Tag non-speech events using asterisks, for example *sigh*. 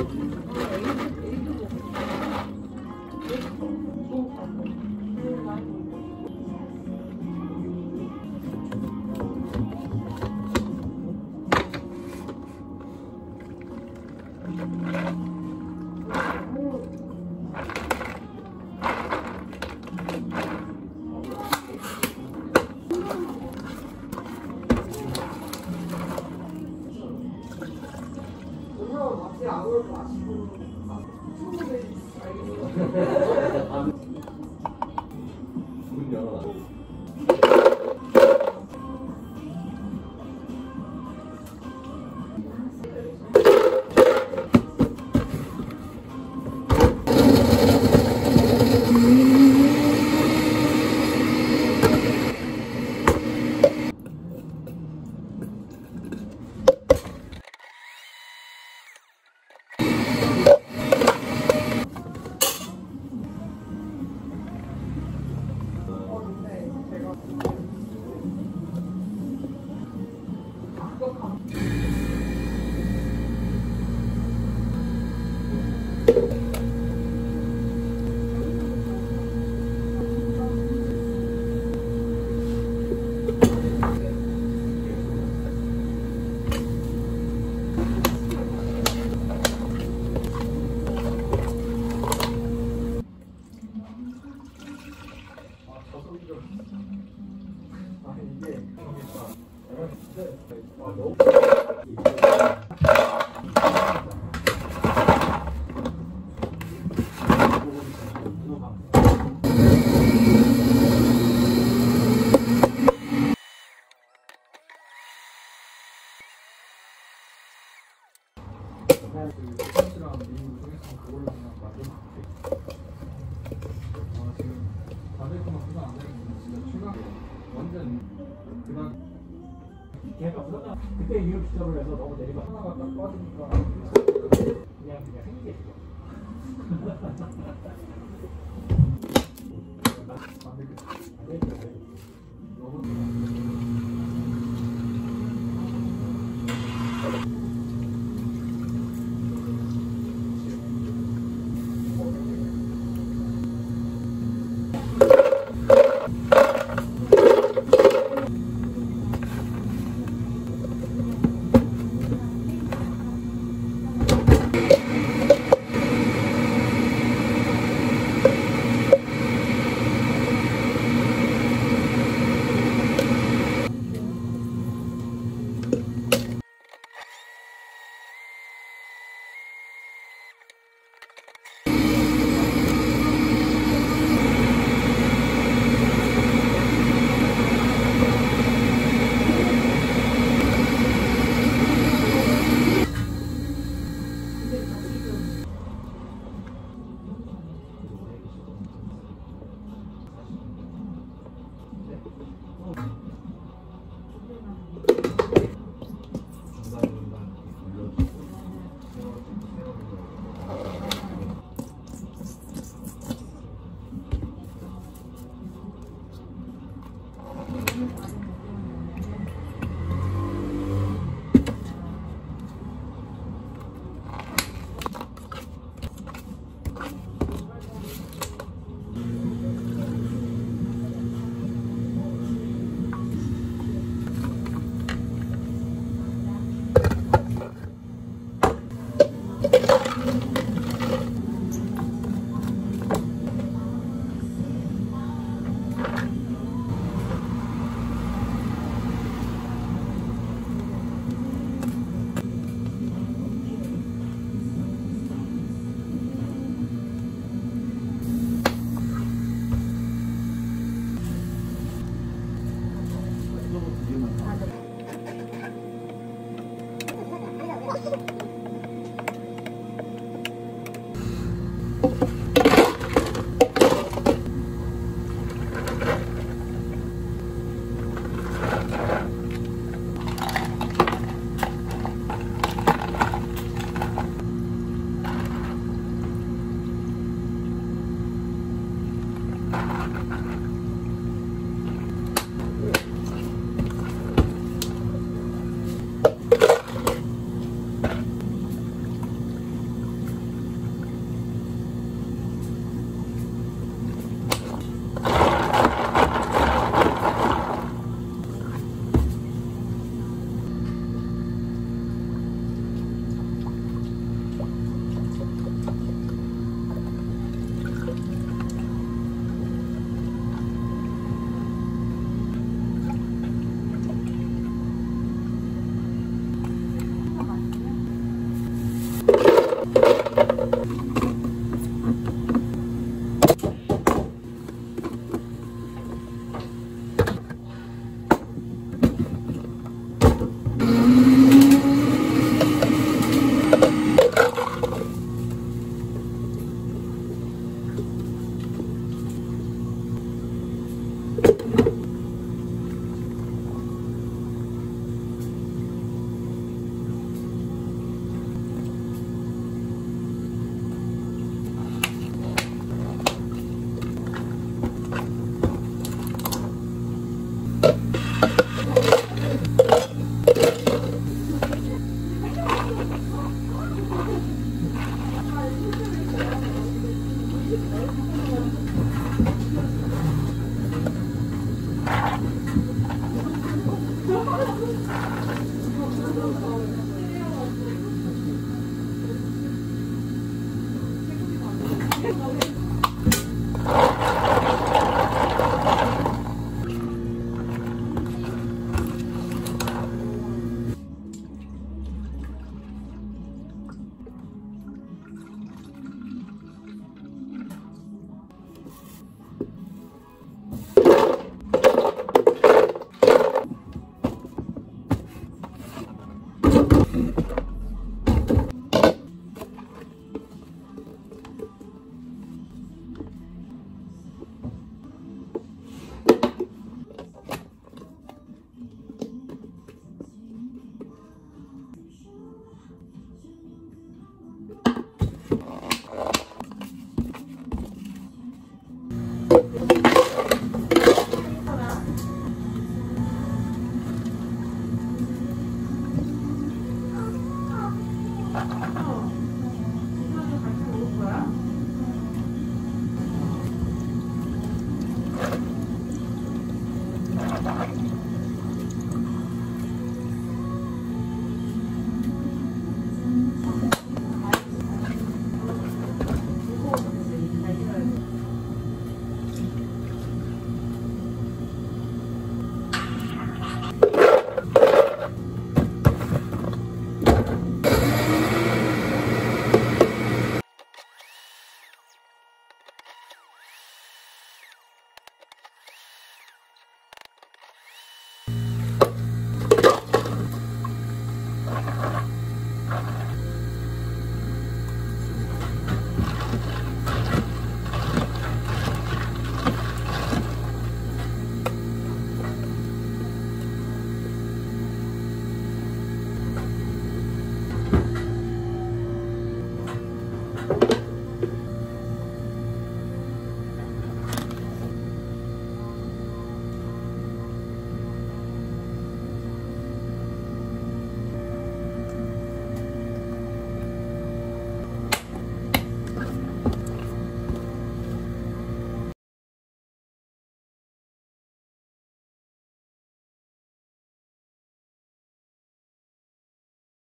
음. 완전 그냥 걔가 그러다. 그때 이유 기점을 해서 너무 내리막 하나가 딱 빠지니까 그냥 그냥 생기게 *laughs* あっ!